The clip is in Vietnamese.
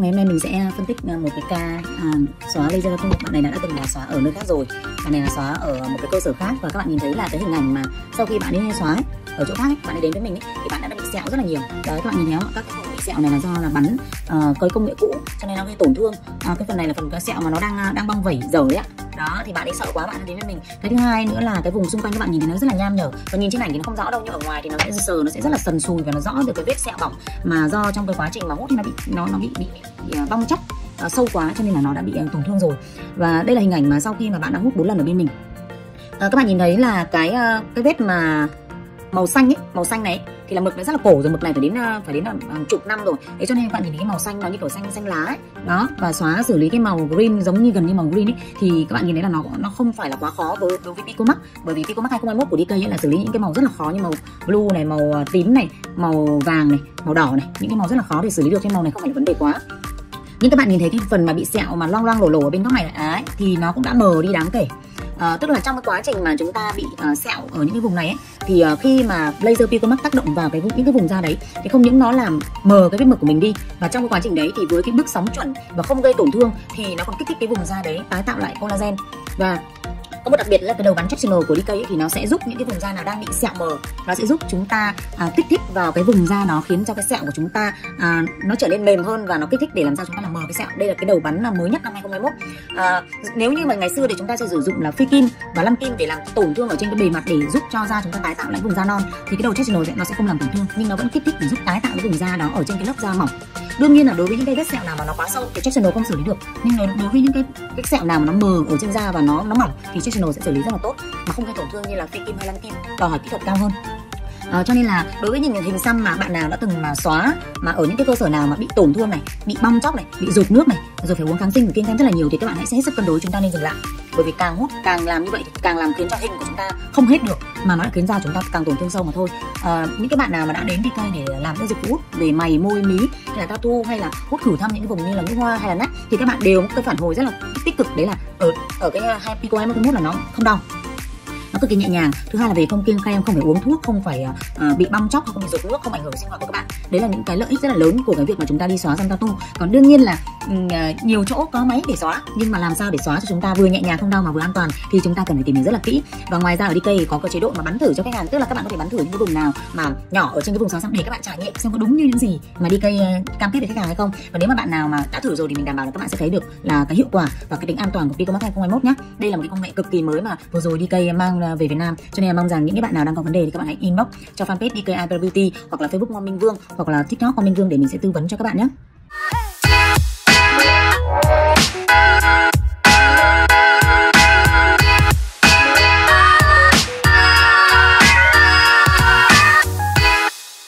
ngày hôm nay mình sẽ phân tích à, một cái ca à, xóa laser không bạn này đã, đã từng là xóa ở nơi khác rồi. Bạn này là xóa ở một cái cơ sở khác và các bạn nhìn thấy là cái hình ảnh mà sau khi bạn đi xóa ấy, ở chỗ khác ấy, bạn ấy đến với mình ấy, thì bạn đã bị sẹo rất là nhiều. Đấy các bạn nhìn thấy không các cái vùng bị sẹo này là do là bắn ờ, uh, cái công nghệ cũ cho nên nó gây tổn thương. Uh, cái phần này là phần cái sẹo mà nó đang à, đang bong vẩy dở đấy ạ đó thì bạn ấy sợ quá bạn đến với mình. Cái thứ hai nữa là cái vùng xung quanh các bạn nhìn thấy nó rất là nham nhở. Và nhìn trên ảnh thì nó không rõ đâu nhưng ở ngoài thì nó sẽ sờ nó sẽ rất là sần sùi và nó rõ được cái vết sẹo bỏng. Mà do trong cái quá trình mà hút thì nó bị nó nó bị bị, bị, bị à, bong chóc uh, sâu quá cho nên là nó đã bị uh, tổn thương rồi. Và đây là hình ảnh mà sau khi mà bạn đã hút bốn lần ở bên mình. Uh, các bạn nhìn thấy là cái uh, cái vết mà màu xanh ấy màu xanh này thì là mực nó rất là cổ rồi mực này phải đến ờ, phải đến là hàng chục năm rồi. Thế cho nên các bạn nhìn thấy cái màu xanh nó như kiểu xanh xanh lá ấy. Đó và xóa xử lý cái màu green giống như gần như màu green ấy thì các bạn nhìn thấy là nó nó không phải là quá khó với đối với Picomax. Bởi vì Picomax 2021 của DK ấy là xử lý những cái màu rất là khó như màu blue này màu ờ, tím này màu vàng này màu đỏ này. Những cái màu rất là khó để xử lý được cái màu này không phải là vấn đề quá. Nhưng các bạn nhìn thấy cái phần mà bị sẹo mà loang loang lổ lổ ở bên góc này ấy, thì nó cũng đã mờ đi đáng kể à, tức là trong cái quá trình mà chúng ta bị uh, sẹo ở những cái vùng này ấy, thì uh, khi mà laser Picomax tác động vào cái những cái vùng da đấy thì không những nó làm mờ cái vết mực của mình đi và trong cái quá trình đấy thì với cái bước sóng chuẩn và không gây tổn thương thì nó còn kích thích cái vùng da đấy tái tạo lại collagen. Và có một đặc biệt là cái đầu bắn sectional của đi ấy, thì nó sẽ giúp những cái vùng da nào đang bị sẹo mờ nó sẽ giúp chúng ta à, kích thích vào cái vùng da nó khiến cho cái sẹo của chúng ta à, nó trở nên mềm hơn và nó kích thích để làm sao chúng ta làm mờ cái sẹo. Đây là cái đầu bắn là mới nhất năm 2021 à, nếu như mà ngày xưa thì chúng ta sẽ sử dụng là phi kim và lăm kim để làm tổn thương ở trên cái bề mặt để giúp cho da chúng ta tái tạo lại vùng da non thì cái đầu sectional nó sẽ không làm tổn thương nhưng nó vẫn kích thích để giúp tái tạo cái vùng da đó ở trên cái lớp da mỏng. Đương nhiên là đối với những cái vết sẹo nào mà nó quá sâu thì sectional không xử lý được nhưng đối với những cái cái sẹo nào mà nó mờ ở trên da và nó nó mỏng thì professional sẽ xử lý rất là tốt. Mà không gây tổn thương như là phi kim hay lăn kim đòi hỏi kỹ thuật cao hơn. À, cho nên là đối với những hình xăm mà bạn nào đã từng mà xóa mà ở những cái cơ sở nào mà bị tổn thương này bị bong chóc này bị rụt nước này rồi phải uống kháng sinh và kiêng khem rất là nhiều thì các bạn hãy sẽ hết sức cân đối chúng ta nên dừng lại. Bởi vì càng hút càng làm như vậy thì càng làm khiến cho hình của chúng ta không hết được mà nó lại khiến da chúng ta càng tổn thương sâu mà thôi. À, những cái bạn nào mà đã đến đi cây để làm các dịch vụ hút về mày môi mí hay là tattoo hay là hút thử thăm những cái vùng như là nước hoa hay là nách thì các bạn đều có cái phản hồi rất là cực đấy là ở ở cái ờ, hai pico hai mươi là nó không đau. Nó cực kỳ nhẹ nhàng. Thứ hai là về không kiêng khem không phải uống thuốc không phải uh, bị băm chóc không bị rụt nước không ảnh hưởng sinh hoạt của các bạn. Đấy là những cái lợi ích rất là lớn của cái việc mà chúng ta đi xóa răng tattoo còn đương nhiên là À, nhiều chỗ có máy để xóa, nhưng mà làm sao để xóa cho chúng ta vừa nhẹ nhàng, không đau mà vừa an toàn thì chúng ta cần phải tìm hiểu rất là kỹ. Và ngoài ra ở DK có cái chế độ mà bắn thử cho khách hàng, tức là các bạn có thể bắn thử những cái vùng nào mà nhỏ ở trên cái vùng xóa răng để các bạn trải nghiệm xem có đúng như những gì mà DK à, cam kết với khách hàng hay không. Và nếu mà bạn nào mà đã thử rồi thì mình đảm bảo là các bạn sẽ thấy được là cái hiệu quả và cái tính an toàn của Picomax 2021 nhé đây là một cái công nghệ cực kỳ mới mà vừa rồi DK mang à, về Việt Nam. Cho nên là mong rằng những cái bạn nào đang có vấn đề thì các bạn hãy inbox cho fanpage DK Beauty hoặc là Facebook Ngô Minh Vương hoặc là TikTok Ngô Minh Vương để mình sẽ tư vấn cho các bạn nhé